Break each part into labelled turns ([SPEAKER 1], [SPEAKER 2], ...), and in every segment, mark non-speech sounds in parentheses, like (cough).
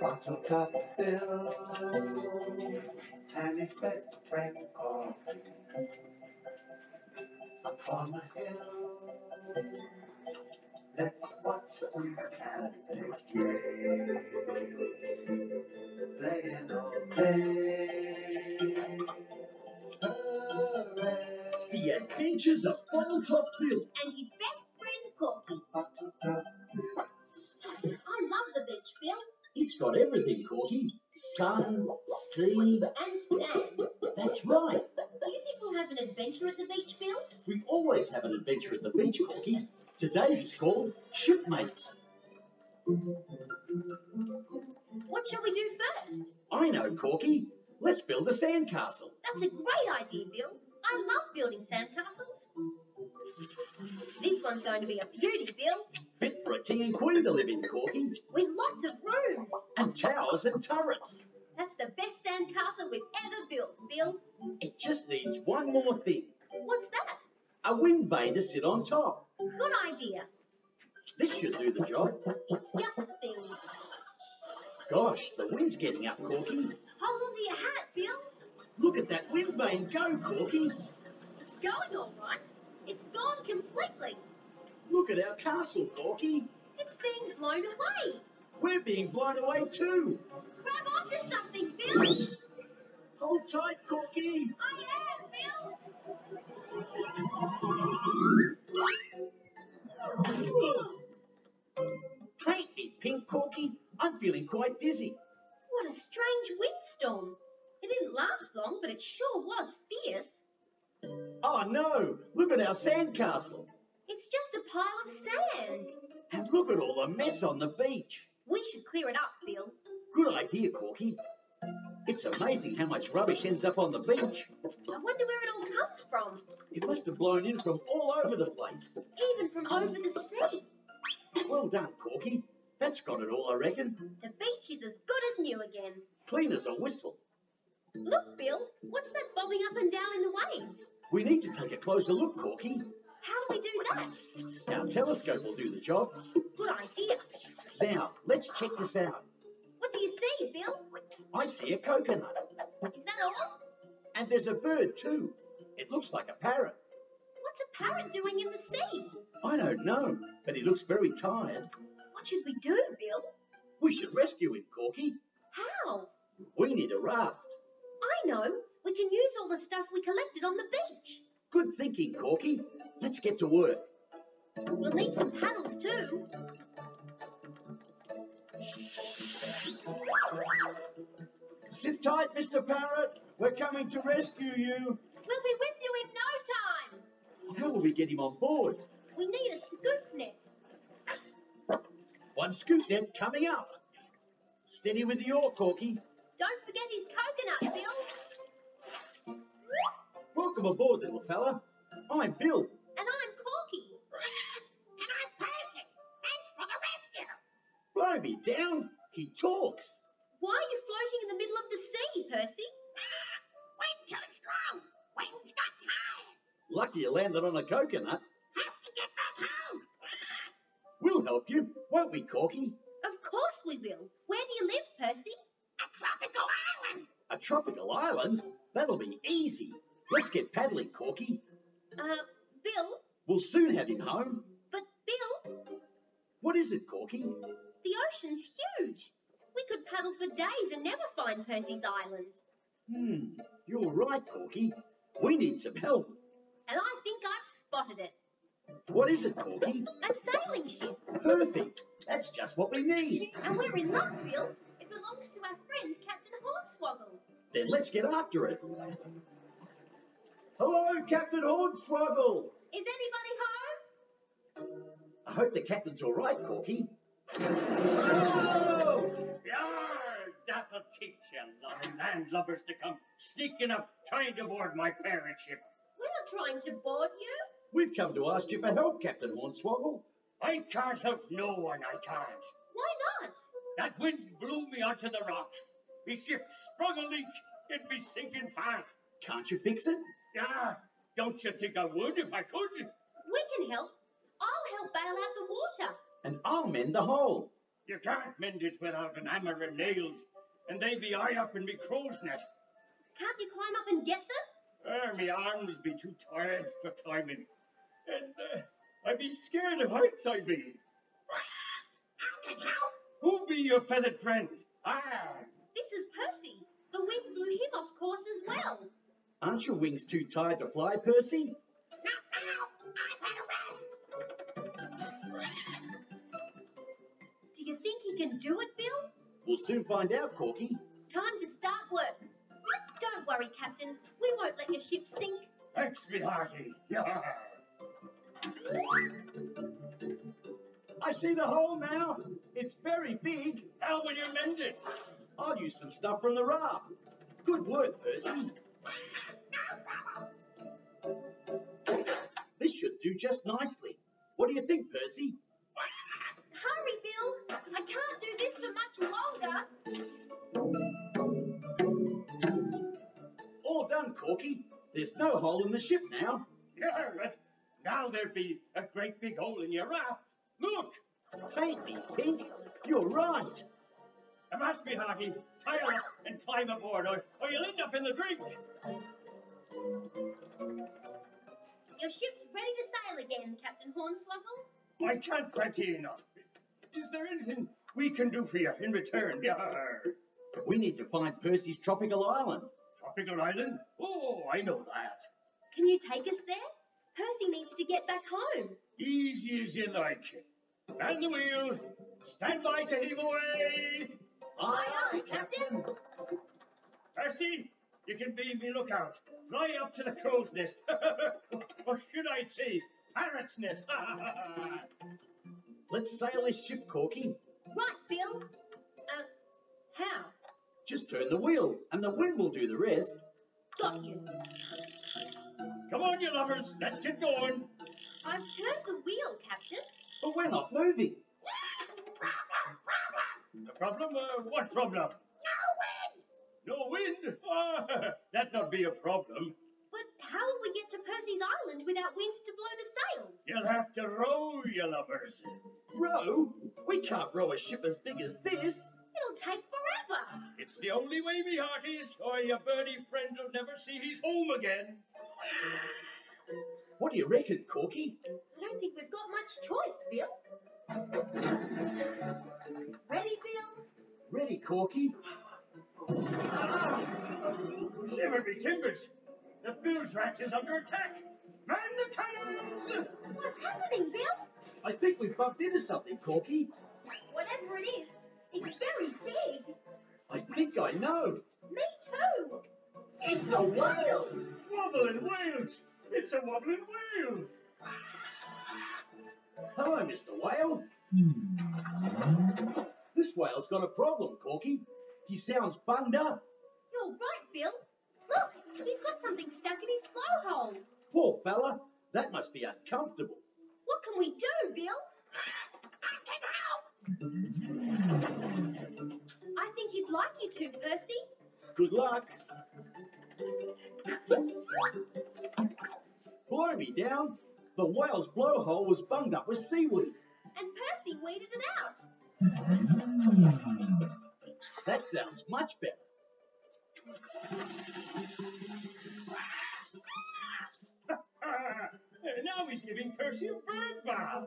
[SPEAKER 1] Bottletop Bill and his best friend Corky upon the hill. Let's watch the fantastic game. Playing all day. Hooray!
[SPEAKER 2] The Adventures of Bottletop Bill.
[SPEAKER 3] And have an adventure at the beach, Bill?
[SPEAKER 2] We always have an adventure at the beach, Corky. Today's is called Shipmates.
[SPEAKER 3] What shall we do first?
[SPEAKER 2] I know, Corky. Let's build a sandcastle.
[SPEAKER 3] That's a great idea, Bill. I love building sandcastles. This one's going to be a beauty, Bill,
[SPEAKER 2] Fit for a king and queen to live in, Corky.
[SPEAKER 3] with lots of rooms.
[SPEAKER 2] And towers and turrets.
[SPEAKER 3] That's the best sandcastle we've ever built, Bill.
[SPEAKER 2] It just needs one more thing.
[SPEAKER 3] What's that?
[SPEAKER 2] A wind vane to sit on top.
[SPEAKER 3] Good idea.
[SPEAKER 2] This should do the job.
[SPEAKER 3] It's just the thing.
[SPEAKER 2] Gosh, the wind's getting up, Corky.
[SPEAKER 3] Hold on to your hat, Bill.
[SPEAKER 2] Look at that wind vane go, Corky.
[SPEAKER 3] It's going all right. It's gone completely.
[SPEAKER 2] Look at our castle, Corky.
[SPEAKER 3] It's being blown away.
[SPEAKER 2] We're being blown away too.
[SPEAKER 3] Grab onto something, Bill.
[SPEAKER 2] Hold tight, Corky.
[SPEAKER 3] I am, Bill.
[SPEAKER 2] Paint me pink, Corky. I'm feeling quite dizzy.
[SPEAKER 3] What a strange windstorm. It didn't last long, but it sure was fierce.
[SPEAKER 2] Oh no! Look at our sandcastle.
[SPEAKER 3] It's just a pile of sand.
[SPEAKER 2] And look at all the mess on the beach.
[SPEAKER 3] We should clear it up, Bill.
[SPEAKER 2] Good idea, Corky. It's amazing how much rubbish ends up on the beach.
[SPEAKER 3] I wonder where it all comes from.
[SPEAKER 2] It must have blown in from all over the place.
[SPEAKER 3] Even from over the sea.
[SPEAKER 2] Well done, Corky. That's got it all, I reckon.
[SPEAKER 3] The beach is as good as new again.
[SPEAKER 2] Clean as a whistle.
[SPEAKER 3] Look, Bill, what's that bobbing up and down in the waves?
[SPEAKER 2] We need to take a closer look, Corky.
[SPEAKER 3] How do we do that?
[SPEAKER 2] Our telescope will do the job.
[SPEAKER 3] Good idea.
[SPEAKER 2] Now, let's check this out. I see a coconut.
[SPEAKER 3] Is that all?
[SPEAKER 2] And there's a bird too. It looks like a parrot.
[SPEAKER 3] What's a parrot doing in the sea?
[SPEAKER 2] I don't know, but he looks very tired.
[SPEAKER 3] What should we do, Bill?
[SPEAKER 2] We should rescue him, Corky.
[SPEAKER 3] How?
[SPEAKER 2] We need a raft.
[SPEAKER 3] I know. We can use all the stuff we collected on the beach.
[SPEAKER 2] Good thinking, Corky. Let's get to work.
[SPEAKER 3] We'll need some paddles too.
[SPEAKER 2] Sit tight, Mr. Parrot. We're coming to rescue you.
[SPEAKER 3] We'll be with you in no time.
[SPEAKER 2] How will we get him on board?
[SPEAKER 3] We need a scoop net.
[SPEAKER 2] One scoop net coming up. Steady with the oar, Corky.
[SPEAKER 3] Don't forget his coconut, Bill.
[SPEAKER 2] Welcome aboard, little fella. I'm Bill. Blow me down. He talks.
[SPEAKER 3] Why are you floating in the middle of the sea, Percy?
[SPEAKER 4] Ah, Wind too strong. Wings got tired.
[SPEAKER 2] Lucky you landed on a coconut.
[SPEAKER 4] Have to get back home.
[SPEAKER 2] We'll help you, won't we, Corky?
[SPEAKER 3] Of course we will. Where do you live, Percy?
[SPEAKER 4] A tropical island.
[SPEAKER 2] A tropical island? That'll be easy. Let's get paddling, Corky.
[SPEAKER 3] Uh, Bill?
[SPEAKER 2] We'll soon have him home.
[SPEAKER 3] But Bill,
[SPEAKER 2] What is it, Corky?
[SPEAKER 3] The ocean's huge. We could paddle for days and never find Percy's island.
[SPEAKER 2] Hmm, you're right, Corky. We need some help.
[SPEAKER 3] And I think I've spotted it.
[SPEAKER 2] What is it, Corky?
[SPEAKER 3] A sailing ship.
[SPEAKER 2] Perfect. That's just what we need.
[SPEAKER 3] And we're in luck, Bill. It belongs to our friend Captain Hornswoggle.
[SPEAKER 2] Then let's get after it. Hello, Captain Hornswoggle.
[SPEAKER 3] Is anybody home?
[SPEAKER 2] I hope the captain's all right, Corky.
[SPEAKER 5] Yarr! That'll teach you loving landlubbers to come sneaking up trying to board my pirate ship.
[SPEAKER 3] We're not trying to board you.
[SPEAKER 2] We've come to ask you for help, Captain Hornswoggle.
[SPEAKER 5] I can't help no one, I can't.
[SPEAKER 3] Why not?
[SPEAKER 5] That wind blew me onto the rocks. Me ship sprung a leak. It'd be sinking fast.
[SPEAKER 2] Can't you fix it?
[SPEAKER 5] Yeah, don't you think I would if I could?
[SPEAKER 3] We can help. I'll help bail out the water.
[SPEAKER 2] And I'll mend the hole.
[SPEAKER 5] You can't mend it without an hammer and nails, and they be high up in me crow's nest.
[SPEAKER 3] Can't you climb up and get them?
[SPEAKER 5] Er, me arms be too tired for climbing, and uh, I be scared of heights, I be.
[SPEAKER 4] I can help.
[SPEAKER 5] Who be your feathered friend? Ah,
[SPEAKER 3] This is Percy. The wind blew him off course as well.
[SPEAKER 2] Aren't your wings too tired to fly, Percy?
[SPEAKER 4] Not now. I've
[SPEAKER 3] Do you think he can do it, Bill?
[SPEAKER 2] We'll soon find out, Corky.
[SPEAKER 3] Time to start work. Don't worry, Captain. We won't let your ship sink.
[SPEAKER 5] thanks, me hearty. (laughs)
[SPEAKER 2] I see the hole now. It's very big.
[SPEAKER 5] How will you mend it?
[SPEAKER 2] I'll use some stuff from the raft. Good work, Percy. This should do just nicely. What do you think, Percy?
[SPEAKER 3] Hurry, Bill. I can't do this for much longer.
[SPEAKER 2] All done, Corky. There's no hole in the ship now.
[SPEAKER 5] Yar, but now there'd be a great big hole in your raft. Look,
[SPEAKER 2] Paint me pink. You're right.
[SPEAKER 5] Avast, be, hearty. Tie up and climb aboard, or, or you'll end up in the drink.
[SPEAKER 3] Your ship's ready to sail again, Captain Hornswoggle.
[SPEAKER 5] I can't thank you enough. Is there anything we can do for you in return? Yar.
[SPEAKER 2] We need to find Percy's tropical island.
[SPEAKER 5] Tropical Island? Oh, I know that.
[SPEAKER 3] Can you take us there? Percy needs to get back home.
[SPEAKER 5] Easy as you like. Man the wheel. Stand by to heave away.
[SPEAKER 3] Aye, aye, Captain.
[SPEAKER 5] Percy, you can be me lookout. Fly up to the crow's nest. (laughs) or should I say, parrot's nest. (laughs)
[SPEAKER 2] Let's sail this ship, Corky.
[SPEAKER 3] Right, Bill. Uh, how?
[SPEAKER 2] Just turn the wheel, and the wind will do the rest.
[SPEAKER 3] Got you.
[SPEAKER 5] Come on, you lovers. Let's get going.
[SPEAKER 3] I've turned the wheel, Captain.
[SPEAKER 2] But we're not moving. (laughs)
[SPEAKER 5] The problem? Uh, what problem? No wind. No wind? (laughs) Ah, that not be a problem.
[SPEAKER 3] But how will we get to Percy's island without wind to blow the sails?
[SPEAKER 5] You'll have to row, you lovers.
[SPEAKER 2] Row? We can't row a ship as big as this.
[SPEAKER 3] It'll take forever.
[SPEAKER 5] It's the only way, me hearties, or your birdie friend will never see his home again.
[SPEAKER 2] What do you reckon, Corky?
[SPEAKER 3] I don't think we've got much choice, Bill. Ready, Bill?
[SPEAKER 2] Ready, Corky?
[SPEAKER 5] Shiver me timbers! The bilge rat is under attack! Man the cannons!
[SPEAKER 3] What's happening, Bill?
[SPEAKER 2] I think we bumped into something, Corky.
[SPEAKER 3] Whatever it is, it's very big.
[SPEAKER 2] I think I know.
[SPEAKER 3] Me too.
[SPEAKER 2] It's a whale!
[SPEAKER 5] Wobbling whales! It's a wobbling whale!
[SPEAKER 2] Hello, Mr. Whale. This whale's got a problem, Corky. He sounds bunged up.
[SPEAKER 3] You're right, Bill. He's got something stuck in his blowhole.
[SPEAKER 2] Poor fella. That must be uncomfortable.
[SPEAKER 3] What can we do, Bill? I can help! I think he'd like you to, Percy.
[SPEAKER 2] Good luck. Blow me down. The whale's blowhole was bunged up with seaweed.
[SPEAKER 3] And Percy weeded it out.
[SPEAKER 2] That sounds much better.
[SPEAKER 5] Now he's giving Percy a bird bath.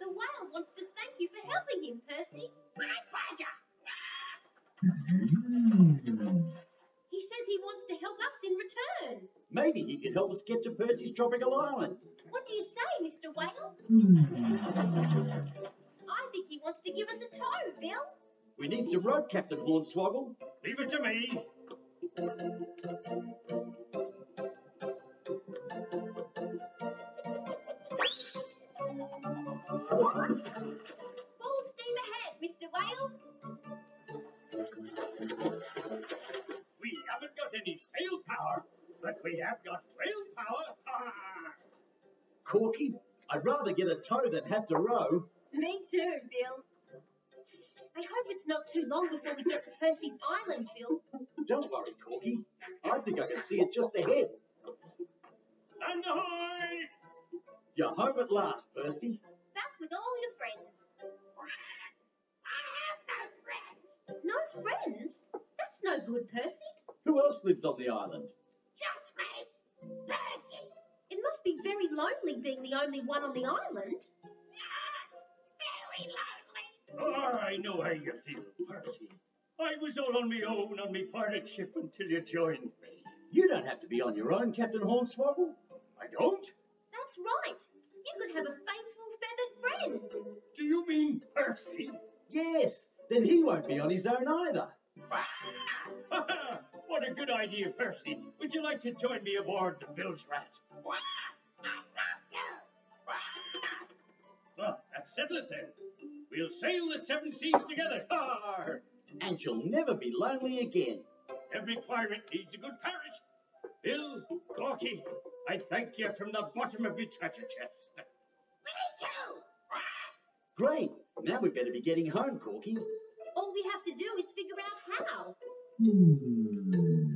[SPEAKER 3] The whale wants to thank you for helping him, Percy.
[SPEAKER 4] My pleasure.
[SPEAKER 3] He says he wants to help us in return.
[SPEAKER 2] Maybe he could help us get to Percy's tropical island.
[SPEAKER 3] What do you say, Mr. Whale? Hmm. I think he wants to give us a tow, Bill.
[SPEAKER 2] We need some rope, Captain Hornswoggle.
[SPEAKER 5] Leave it to me.
[SPEAKER 3] Full steam ahead, Mr. Whale.
[SPEAKER 5] We haven't got any sail power, but we have got whale power.
[SPEAKER 2] Corky, I'd rather get a tow than have to row.
[SPEAKER 3] too long before we get to Percy's Island, Phil.
[SPEAKER 2] Don't worry, Corky. I think I can see it just ahead.
[SPEAKER 5] And ahoy!
[SPEAKER 2] You're home at last, Percy.
[SPEAKER 3] Back with all your friends. I have no friends. No friends? That's no good, Percy.
[SPEAKER 2] Who else lives on the island?
[SPEAKER 4] Just me, Percy.
[SPEAKER 3] It must be very lonely being the only one on the island.
[SPEAKER 4] Ah, very lonely.
[SPEAKER 5] Oh, I know how you feel, Percy. I was all on me own on me pirate ship until you joined me.
[SPEAKER 2] You don't have to be on your own, Captain Hornswoggle.
[SPEAKER 5] I don't?
[SPEAKER 3] That's right. You could have a faithful feathered friend.
[SPEAKER 5] Do you mean Percy?
[SPEAKER 2] Yes, then he won't be on his own either.
[SPEAKER 5] Ha (laughs) ha! What a good idea, Percy. Would you like to join me aboard the Bilge Rat?
[SPEAKER 4] I'd love to.
[SPEAKER 5] Well, that's settled then. We'll sail the seven seas together. Arr!
[SPEAKER 2] And you'll never be lonely again.
[SPEAKER 5] Every pirate needs a good parrot. Bill, Corky, I thank you from the bottom of my treasure chest.
[SPEAKER 4] Me too.
[SPEAKER 2] Great. Now we better be getting home, Corky.
[SPEAKER 3] All we have to do is figure out how. Hmm.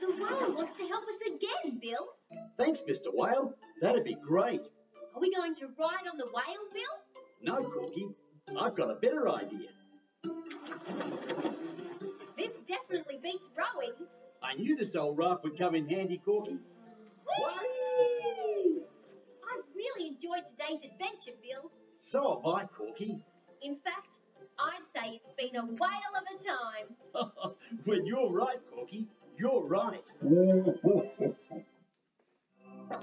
[SPEAKER 3] The whale wants to help us again, Bill.
[SPEAKER 2] Thanks, Mr. Whale. That'd be great.
[SPEAKER 3] Are we going to ride on the whale, Bill?
[SPEAKER 2] No, Corky. I've got a better idea.
[SPEAKER 3] This definitely beats rowing.
[SPEAKER 2] I knew this old raft would come in handy, Corky.
[SPEAKER 3] Whee! I've really enjoyed today's adventure, Bill.
[SPEAKER 2] So have I, Corky.
[SPEAKER 3] In fact, I'd say it's been a whale of a time. (laughs)
[SPEAKER 2] when you're right, Corky, you're right. (laughs)